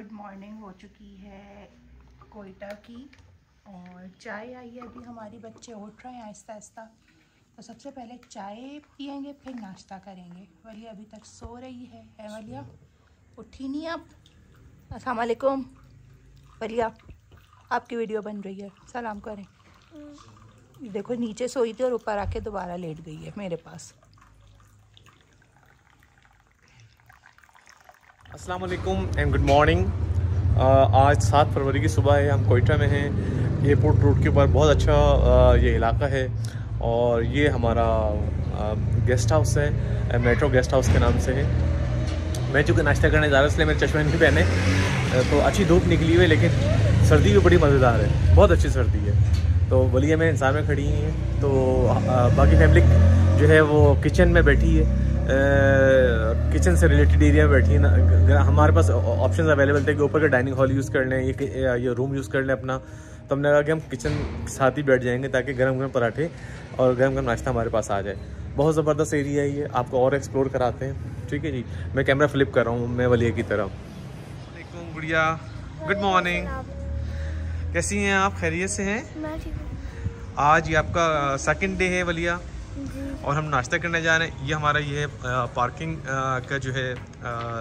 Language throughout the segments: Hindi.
गुड मॉर्निंग हो चुकी है कोयटा की। और चाय आई है अभी हमारी बच्चे उठ रहे हैं आहिस्ता आहिस्ता। तो सबसे पहले चाय पियेंगे फिर नाश्ता करेंगे। वलिया अभी तक सो रही है। है वलिया उठी नहीं आप? असलकुम वलिया आपकी वीडियो बन रही है। सलाम करें। देखो नीचे सोई थी और ऊपर आके दोबारा लेट गई है मेरे पास। अस्सलाम वालेकुम एंड गुड मॉर्निंग आज सात फरवरी की सुबह है हम कोयटा में हैं। एयरपोर्ट रोड के ऊपर बहुत अच्छा uh, ये इलाका है। और ये हमारा गेस्ट uh, हाउस है मेट्रो गेस्ट हाउस के नाम से है। मैं चूँकि नाश्ता करने जा रहा हूँ इसलिए मेरे चश्मे नहीं पहने। Uh, तो अच्छी धूप निकली हुई है लेकिन सर्दी भी बड़ी मज़ेदार है। बहुत अच्छी सर्दी है। तो बलिया में इंसान में खड़ी हैं तो बाकी फैमिली जो है वो किचन में बैठी है। किचन से रिलेटेड एरिया में बैठी ना। हमारे पास ऑप्शन अवेलेबल थे कि ऊपर का डाइनिंग हॉल यूज़ कर लें ये ये रूम यूज़ कर लें अपना तो हमने कहा कि हम किचन के साथ ही बैठ जाएँगे ताकि गर्म गर्म पराठे और गर्म गर्म नाश्ता हमारे पास आ जाए। बहुत ज़बरदस्त एरिया है ये। आपको और एक्सप्लोर कराते हैं। ठीक है जी। मैं कैमरा फ्लिप कर रहा हूँ मैं वलिया की तरफ़ गुड़िया। गुड मॉर्निंग कैसी हैं आप? खैरियत से हैं? आज ये आपका सेकंड डे है वलिया। और हम नाश्ता करने जा रहे हैं। ये हमारा ये पार्किंग का जो है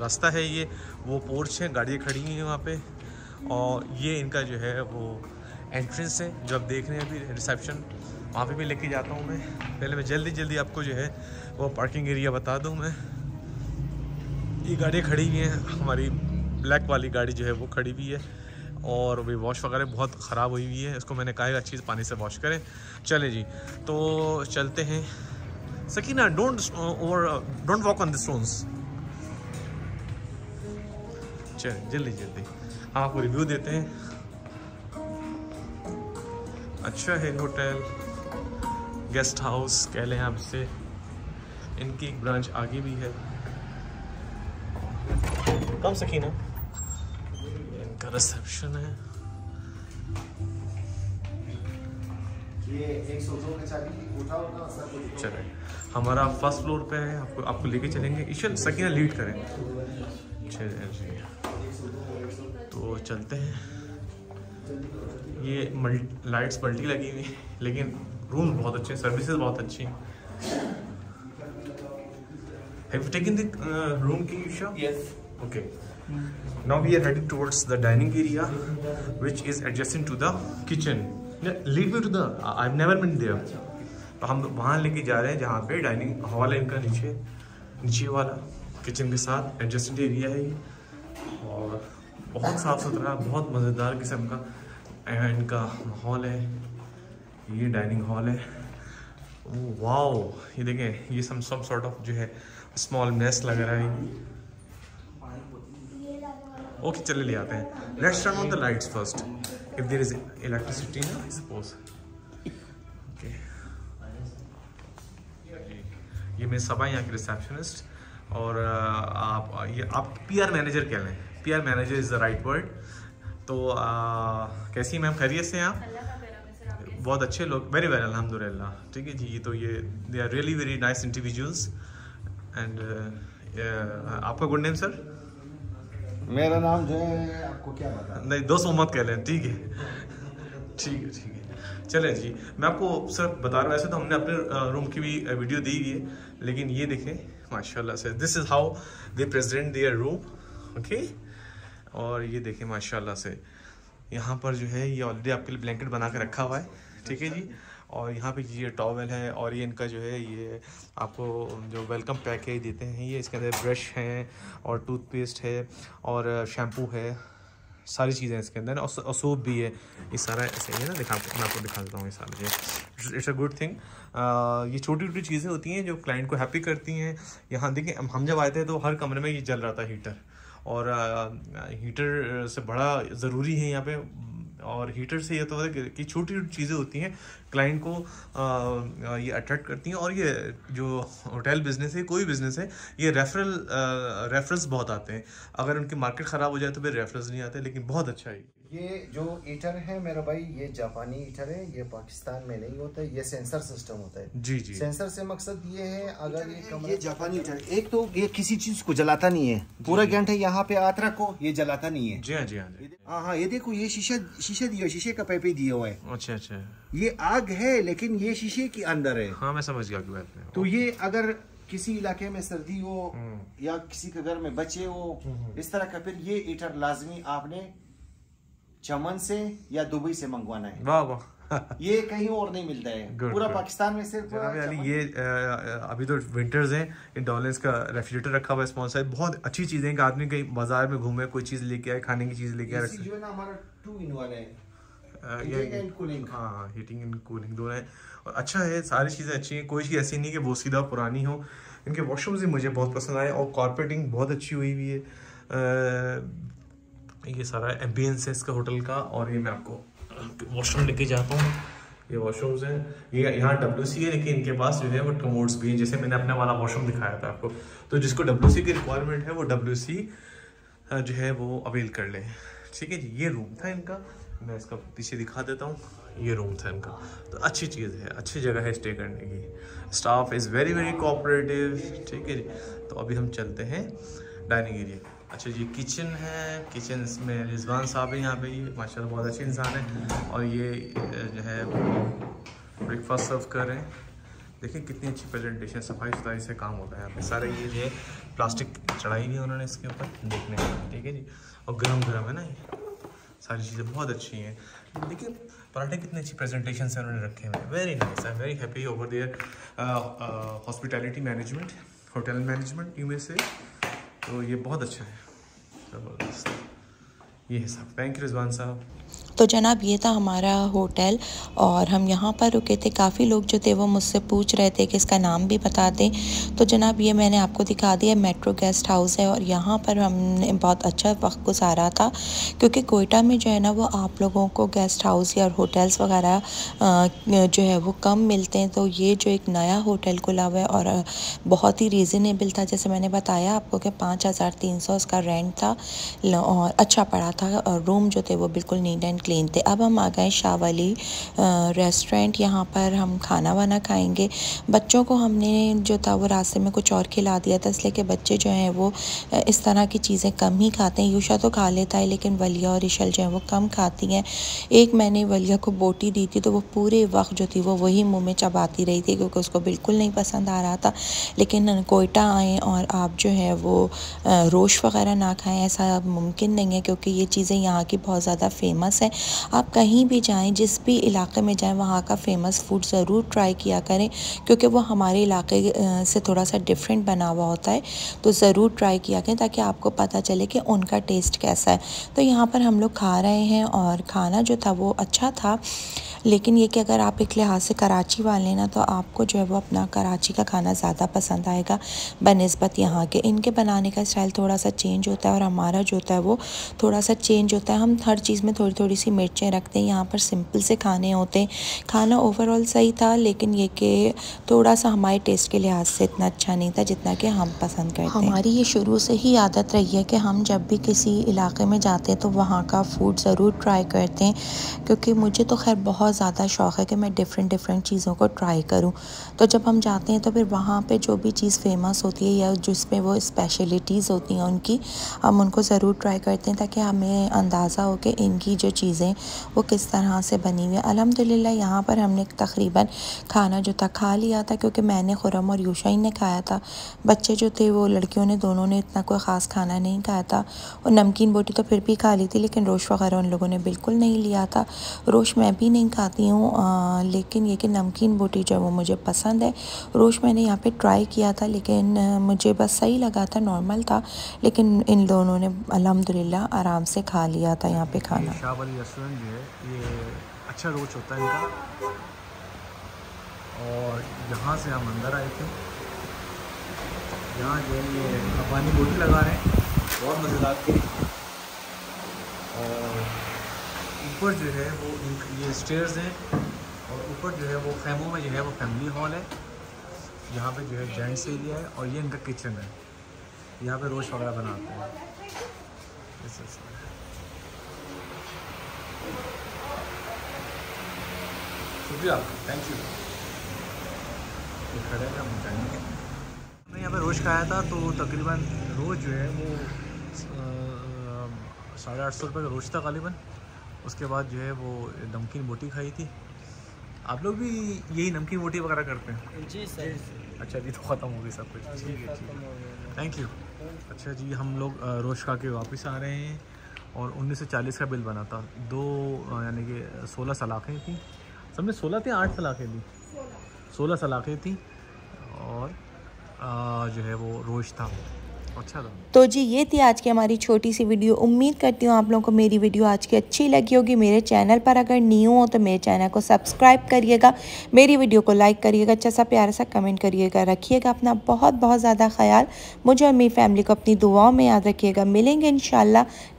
रास्ता है ये। वो पोर्च है, गाड़ियाँ खड़ी हुई हैं वहाँ पे। और ये इनका जो है, वो एंट्रेंस है, जो आप देख रहे हैं अभी रिसेप्शन वहाँ पे भी लेके जाता हूँ मैं। पहले मैं जल्दी जल्दी आपको जो है, वो पार्किंग एरिया बता दूँ मैं। ये गाड़ियाँ खड़ी हुई हैं। हमारी ब्लैक वाली गाड़ी जो है, वो खड़ी हुई है। और भी वॉश वगैरह बहुत ख़राब हुई हुई है। इसको मैंने कहा है, अच्छी पानी से वॉश करें। चले जी तो चलते हैं। सकीना डोंट और don't walk on the stones चल, जल्दी जल्दी। हम आपको रिव्यू देते हैं। अच्छा है होटल गेस्ट हाउस कह लें आप इसे इनकी एक ब्रांच आगे भी है। कम, सकीना। इनका रिसेप्शन है। चले। हमारा फ़र्स्ट फ्लोर पे है आपको आपको लेके चलेंगे। ईशल सकीना लीड करें। चलिए जी। तो चलते हैं। ये मल्टी लाइट्स मल्टी लगी हुई लेकिन रूम बहुत अच्छे हैं सर्विसेज़ बहुत अच्छी you taken the uh, room key, Isha? Yes. Okay. Now we are heading towards the dining area, which is adjacent to the kitchen. Lead me to the I never been there तो हम वहाँ लेके जा रहे हैं जहाँ पे डाइनिंग हॉल है इनका नीचे नीचे वाला किचन के साथ एडजस्टेड एरिया है ये। और बहुत साफ़ सुथरा बहुत मज़ेदार किस्म का इनका माहौल है। ये डाइनिंग हॉल है। वाओ ये देखें ये सम सम सॉर्ट ऑफ़ जो है स्मॉल मेस लग रहा है। ओके चले ले आते हैं। Let's turn on the lights first if there is electricity now I suppose. Okay. ये मैं सबा यहाँ की रिसेप्शनिस्ट और आप ये आप पीआर मैनेजर कह लें। PR manager is the right word तो आ, कैसी मैम? खैरियत से आप? बहुत अच्छे लोग। वेरी वेल अल्हम्दुलिल्लाह ठीक है जी ये तो ये they are really very nice individuals and आपका गुड नेम सर मेरा नाम जो है, आपको क्या बता नहीं, दोस्त मोहम्मद कह लें, ठीक है। ठीक है ठीक है। चले जी, मैं आपको सर बता रहा हूँ वैसे तो हमने अपने रूम की भी वीडियो दी हुई है, लेकिन ये देखें, माशाल्लाह से this is how they present their room okay और ये देखें, माशाल्लाह से, यहाँ पर जो है, ये ऑलरेडी आपके लिए ब्लैंकेट बना के रखा हुआ है, ठीक है जी? और यहाँ पे ये टॉवल है और ये इनका जो है ये आपको जो वेलकम पैकेज देते हैं। ये इसके अंदर ब्रश हैं और टूथपेस्ट है और शैम्पू है। सारी चीज़ें इसके अंदर और सूप भी है। ये सारा ऐसे ही है ना दिखा मैं आपको दिखा देता हूँ ये सारा इट्स अ गुड थिंग ये छोटी छोटी चीज़ें होती हैं जो क्लाइंट को हैप्पी करती हैं। यहाँ देखिए हम जब आए थे तो हर कमरे में ये जल रहा था हीटर और आ, हीटर से बड़ा ज़रूरी है यहाँ पे और हीटर से ये तो है कि छोटी छोटी चीज़ें होती हैं क्लाइंट को आ, ये अट्रैक्ट करती हैं और ये जो होटल बिज़नेस है कोई बिज़नेस है ये रेफरल रेफरेंस बहुत आते हैं। अगर उनकी मार्केट ख़राब हो जाए तो फिर रेफरेंस नहीं आते लेकिन बहुत अच्छा है। ये जो ईटर है मेरा भाई ये जापानी ईटर है ये पाकिस्तान में नहीं होता है ये सेंसर सिस्टम होता है। जी जी। सेंसर से मकसद ये है अगर ये कमरा ये जापानी हीटर एक तो ये किसी चीज़ को जलाता नहीं है। पूरा घंटा यहाँ पे हाथ रखो ये जलाता नहीं है। जी हाँ जी हाँ हाँ हाँ ये देखो ये शीशा शीशा दिया शीशे का पाइप दिया हुआ है। अच्छा अच्छा। ये आग है लेकिन ये शीशे के अंदर है। हाँ मैं समझ गया तो ये अगर किसी इलाके में सर्दी हो या किसी के घर में बच्चे हो इस तरह का फिर ये ईटर लाजमी आपने चमन से या दुबई से मंगवाना है। वाह वाह। ये कहीं और नहीं मिलता है। Good, पूरा good. पाकिस्तान में सिर्फ़ ये अ, अभी तो विंटर्स हैं। इन का रेफ्रिजरेटर रखा हुआ है स्मॉल साइज़ बहुत अच्छी चीज़ें हैं कि आदमी कहीं बाज़ार में घूमे कोई चीज़ लेके आए खाने की चीज़ लेके आए जो है ना हमारा टू इन वन है। हाँ हीटिंग एंड कूलिंग दोनों है। और अच्छा है सारी चीज़ें अच्छी हैं। कोई चीज़ ऐसी नहीं कि वो सीधा पुरानी हो। इनके वॉशरूम्स भी मुझे बहुत पसंद आए और कारपेटिंग बहुत अच्छी हुई हुई है। ये सारा एम्बियंस है इसका होटल का और ये मैं आपको वॉशरूम लेके जाता हूँ। ये वॉशरूम्स हैं। ये यहाँ डब्ल्यू सी है, लेकिन इनके पास जो है वो कमोड्स भी हैं, जैसे मैंने अपना वाला वॉशरूम दिखाया था आपको। तो जिसको डब्ल्यू सी की रिक्वायरमेंट है, वो डब्ल्यू सी जो है वो अवेल कर लें। ठीक है जी, ये रूम था इनका। मैं इसका पीछे दिखा देता हूँ। ये रूम था इनका। तो अच्छी चीज़ है, अच्छी जगह है स्टे करने की। Staff is very very cooperative ठीक है जी। तो अभी हम चलते हैं डाइनिंग एरिया अच्छा जी किचन है किचन में रिजवान साहब है यहाँ पे, ये माशाल्लाह बहुत अच्छे इंसान है। और ये जो है ब्रेकफास्ट सर्व कर रहे हैं। देखिए कितनी अच्छी प्रेजेंटेशन सफ़ाई सुथराई से काम होता है यहाँ सारे ये जो है प्लास्टिक चढ़ाई हुई है उन्होंने इसके ऊपर, देखने का ठीक है जी? और गर्म गर्म है ना ये? सारी चीज़ें बहुत अच्छी हैं। देखिए, पराठे कितने अच्छी प्रेजेंटेशन से उन्होंने रखे हुए हैं। Very nice I am very happy over there hospitality management hotel management you में से तो ये बहुत अच्छा है। ज़बरदस्त। ये है साहब थैंक यू रिजवान साहब। तो जनाब, ये था हमारा होटल और हम यहाँ पर रुके थे। काफ़ी लोग जो थे वो मुझसे पूछ रहे थे कि इसका नाम भी बता दें। तो जनाब, ये मैंने आपको दिखा दिया, मेट्रो गेस्ट हाउस है और यहाँ पर हमने बहुत अच्छा वक्त गुजारा था क्योंकि कोयटा में जो है ना, वो आप लोगों को गेस्ट हाउस या होटल्स वगैरह जो है वो कम मिलते हैं। तो ये जो एक नया होटल खुला हुआ है और बहुत ही रीज़नेबल था। जैसे मैंने बताया आपको कि पाँच हज़ार तीन सौ उसका रेंट था और अच्छा पड़ा था और रूम जो थे वो बिल्कुल नीट एंड क्लीन थे अब हम आ गए शाह वाली रेस्टोरेंट यहाँ पर हम खाना वाना खाएँगे बच्चों को हमने जो था वो रास्ते में कुछ और खिला दिया था इसलिए कि बच्चे जो हैं वो इस तरह की चीज़ें कम ही खाते हैं यूशा तो खा लेता है लेकिन वलिया और इशल जो है वो कम खाती हैं एक मैंने वलिया को बोटी दी थी तो वो पूरे वक्त जो थी वो वही मुँह में चबाती रही थी क्योंकि उसको बिल्कुल नहीं पसंद आ रहा था लेकिन कोयटा आएँ और आप जो है वो रोश वगैरह ना खाएँ ऐसा मुमकिन नहीं है क्योंकि ये चीज़ें यहाँ की बहुत ज़्यादा फ़ेमस हैं आप कहीं भी जाएँ, जिस भी इलाके में जाएँ, वहाँ का फ़ेमस फ़ूड ज़रूर ट्राई किया करें, क्योंकि वो हमारे इलाके से थोड़ा सा डिफरेंट बना हुआ होता है तो ज़रूर ट्राई किया करें, ताकि आपको पता चले कि उनका टेस्ट कैसा है। तो यहाँ पर हम लोग खा रहे हैं, और खाना जो था वो अच्छा था। लेकिन ये कि अगर आप एक लिहाज से कराची वाले ना तो आपको जो है वो अपना कराची का खाना ज़्यादा पसंद आएगा। बनस्बत यहाँ के। इनके बनाने का स्टाइल थोड़ा सा चेंज होता है और हमारा जो होता है वो थोड़ा सा चेंज होता है। हम हर चीज़ में थोड़ी थोड़ी सी मिर्चें रखते हैं। यहाँ पर सिंपल से खाने होते हैं। खाना ओवरऑल सही था, लेकिन ये कि थोड़ा सा हमारे टेस्ट के लिहाज से इतना अच्छा नहीं था जितना कि हम पसंद करते हैं। हमारी ये शुरू से ही आदत रही है कि हम जब भी किसी इलाके में जाते हैं तो वहाँ का फ़ूड ज़रूर ट्राई करते हैं। क्योंकि मुझे तो खैर बहुत ज़्यादा शौक़ है कि मैं डिफरेंट डिफरेंट चीज़ों को ट्राई करूँ। तो जब हम जाते हैं तो फिर वहाँ पे जो भी चीज़ फ़ेमस होती है या जिसमें वो स्पेशलिटीज़ होती हैं उनकी, हम उनको ज़रूर ट्राई करते हैं ताकि हमें अंदाज़ा हो कि इनकी जो चीज़ें वो किस तरह से बनी हुई है। अलहमदिल्ला यहाँ पर हमने तकरीबन खाना जो था खा लिया था, क्योंकि मैंने खुरम और यूशाइन ने खाया था। बच्चे जो थे, वो लड़कियों ने, दोनों ने इतना कोई ख़ास खाना नहीं खाया था। और नमकीन बोटी तो फिर भी खा ली थी, लेकिन रोश वगैरह उन लोगों ने बिल्कुल नहीं लिया था। रोश मैं भी नहीं खाती हूँ लेकिन ये कि नमकीन बोटी जो है वो मुझे पसंद है। रोश मैंने यहाँ पे ट्राई किया था, लेकिन मुझे बस सही लगा था, नॉर्मल था, लेकिन इन दोनों ने अल्हम्दुलिल्लाह आराम से खा लिया था यहाँ पे खाना। शाह रेस्टोरेंट जो है, ये अच्छा रोच होता है और यहाँ से हम अंदर आए थे। यहाँ जो है ये अफगानी बोटी लगा रहे हैं, बहुत मज़ेदार थी। और ऊपर जो है वो ये स्टेयर्स हैं और ऊपर जो है वो खैमों में जो है वो फैमिली हॉल है। यहाँ पे जो है जेंट्स एरिया है और ये इनका किचन है। यहाँ पे रोश वगैरह बनाते हैं। शुक्रिया थैंक यू खड़े हैं, हम जाएँगे। मैं यहाँ पे रोज़ खाया था तो तकरीबन रोज़ जो है वो साढ़े आठ सौ रुपये का रोज़ था गालिबन। उसके बाद जो है वो नमकीन बोटी खाई थी। आप लोग भी यही नमकीन बोटी वगैरह करते हैं? जी सर। अच्छा जी तो ख़त्म हो गई सब कुछ। ठीक है ठीक है। थैंक यू अच्छा जी हम लोग रोज़ खा के वापस आ रहे हैं और उन्नीस सौ चालीस का बिल बना था। दो यानी कि सोलह सलाखें थी। समझे सोलह थी आठ सलाखें थी सोलह सलाखें थी और अ, जो है वो रोज़ था। अच्छा तो जी, ये थी आज की हमारी छोटी सी वीडियो। उम्मीद करती हूँ आप लोगों को मेरी वीडियो आज की अच्छी लगी होगी। मेरे चैनल पर अगर न्यू हो तो मेरे चैनल को सब्सक्राइब करिएगा। मेरी वीडियो को लाइक करिएगा अच्छा सा प्यारा सा कमेंट करिएगा। रखिएगा अपना बहुत बहुत ज़्यादा ख्याल। मुझे और मेरी फैमिली को अपनी दुआओं में याद रखिएगा। मिलेंगे इन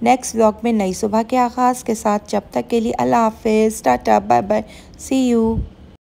नेक्स्ट व्लॉग में नई सुबह के आगाज़ के साथ। जब तक के लिए अल्लाह हाफिज़, tata bye bye see you